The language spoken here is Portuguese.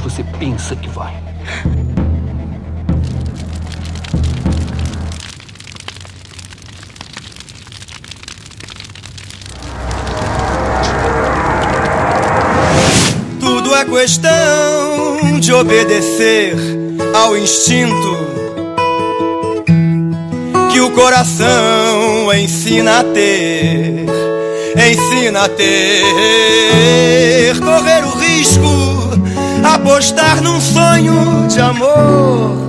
você pensa que vai. Tudo é questão de obedecer ao instinto que o coração ensina a ter, ensina a ter, apostar num sonho de amor